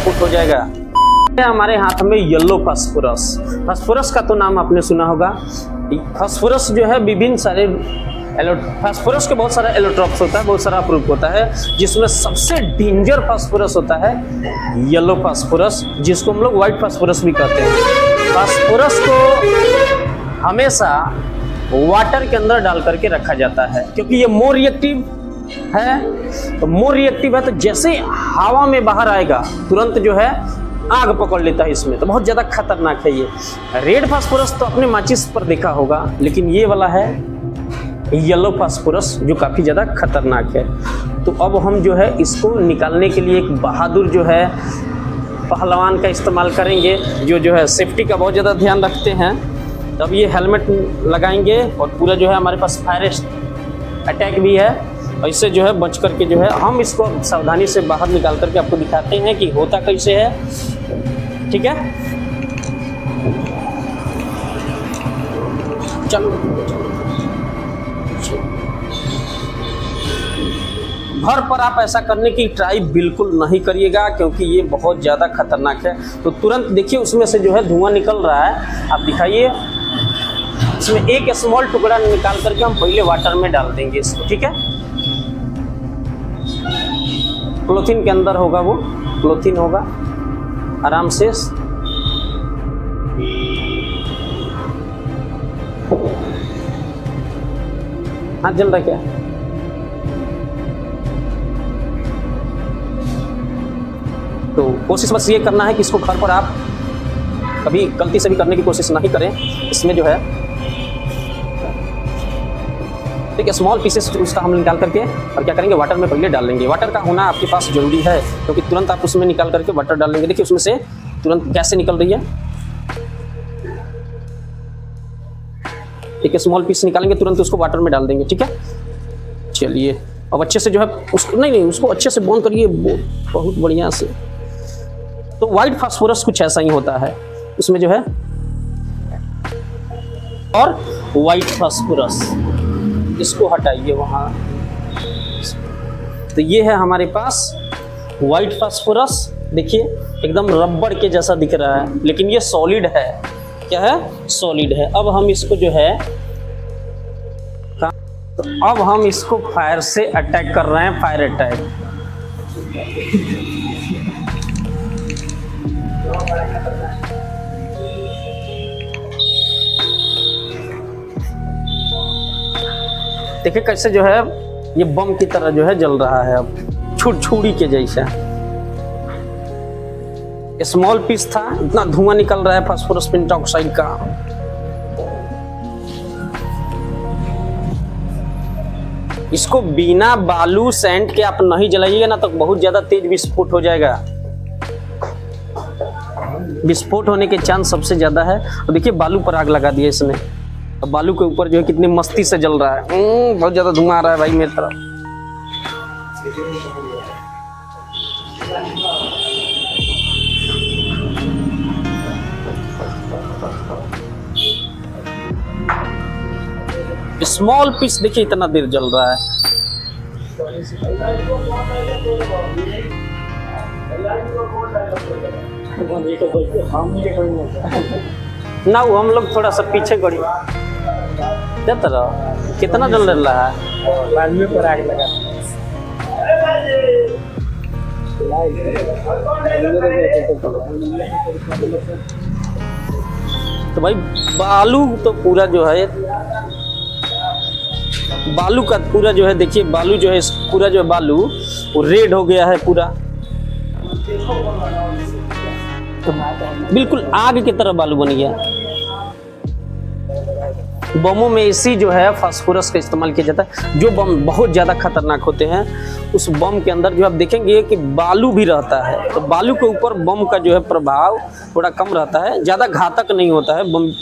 विस्फोट हो जाएगा। हमारे हाथ में येलो फास्फोरस फास्फोरस का तो नाम आपने सुना होगा। फास्फोरस जो है विभिन्न सारे फास्फोरस के बहुत सारा एलोट्रॉप्स होता है, बहुत सारा प्रूफ होता है, जिसमें सबसे डेंजर फास्फोरस होता है येलो फास्फोरस जिसको हम लोग व्हाइट फास्फोरस भी कहते हैं। फास्फोरस को हमेशा वाटर के अंदर डाल करके रखा जाता है, क्योंकि ये मोर रिएक्टिव है? तो मोर रिएक्टिव है तो जैसे हवा में बाहर आएगा, तुरंत जो है आग पकड़ लेता है इसमें। तो बहुत ज़्यादा खतरनाक है ये। रेड फास्फोरस तो आपने माचिस पर देखा होगा, लेकिन ये वाला है येलो फास्फोरस जो काफ़ी ज़्यादा खतरनाक है। तो अब हम जो है इसको निकालने के लिए एक बहादुर जो है पहलवान का इस्तेमाल करेंगे, जो जो है सेफ्टी का बहुत ज़्यादा ध्यान रखते हैं। तब ये हेलमेट लगाएँगे और पूरा जो है हमारे पास फायर अटैक भी है। और इससे जो है बच करके जो है, हम इसको सावधानी से बाहर निकाल करके आपको दिखाते हैं कि होता कैसे है। ठीक है? चलो। घर पर आप ऐसा करने की ट्राई बिल्कुल नहीं करिएगा, क्योंकि ये बहुत ज़्यादा खतरनाक है। तो तुरंत देखिए, उसमें से जो है धुआँ निकल रहा है। आप दिखाइए। इसमें एक स्मॉल टुकड़ा निकाल करके हम पहले वाटर में डाल देंगे इसको, ठीक है? क्लोथिन के अंदर होगा वो, क्लोथिन होगा। आराम से। हाथ जल रहा क्या? तो कोशिश बस ये करना है कि इसको घर पर आप कभी गलती से भी करने की कोशिश नहीं करें। इसमें जो है ठीक है स्मॉल पीसेस उसका हम निकाल करके और क्या करेंगे वाटर में पहले डाल लेंगे। वाटर का होना आपके पास ज़रूरी है, क्योंकि तुरंत आप उसमें निकाल करके वाटर डाल लेंगे। देखिए, उसमें से तुरंत कैसे निकल रही है। ठीक है स्मॉल पीस निकालेंगे, तुरंत उसको वाटर में डाल देंगे, ठीक है? चलिए, अब अच्छे से जो है उसको, नहीं नहीं, उसको अच्छे से बॉन्ड करिए बहुत बढ़िया से। तो व्हाइट फास्फोरस कुछ ऐसा ही होता है। उसमें जो है, और वाइट फास्फोरस इसको हटाइए वहाँ? तो ये है हमारे पास व्हाइट फास्फोरस देखिए, एकदम रबड़ के जैसा दिख रहा है, लेकिन ये सॉलिड है। क्या है? सॉलिड है। अब हम इसको जो है तो अब हम इसको फायर से अटैक कर रहे हैं फायर अटैक देखिए कैसे जो है, ये बम की तरह जो है जल रहा है अब। छुड़ छुड़ी के जैसे। स्मॉल पीस था, इतना धुआँ निकल रहा है फास्फोरस पेंटाऑक्साइड का। इसको बिना बालू सेंट के आप नहीं जलाइएगा, ना तो बहुत ज़्यादा तेज विस्फोट हो जाएगा। विस्फोट होने के चांस सबसे ज़्यादा है। और देखिए बालू पर आग लगा दिया इसने। बालू के ऊपर जो है कितनी मस्ती से जल रहा है। हम्म, बहुत ज़्यादा धुआँ आ रहा है भाई मेरी तरफ़। स्मॉल पीस देखिए इतना देर जल रहा है। ना वो हम लोग थोड़ा सा पीछे गड़ी क्या तरह कितना जल रहा है? पर आग लगा। तो भाई बालू तो पूरा जो है बालू का पूरा जो है देखिए बालू जो है पूरा जो है बालू वो रेड हो गया है पूरा। तो बिल्कुल आग की तरह बालू बन गया। बमों में इसी जो है फास्फोरस का इस्तेमाल किया जाता है, जो बम बहुत ज़्यादा खतरनाक होते हैं। उस बम के अंदर जो आप देखेंगे कि बालू भी रहता है। तो बालू के ऊपर बम का जो है प्रभाव थोड़ा कम रहता है, ज़्यादा घातक नहीं होता है बम।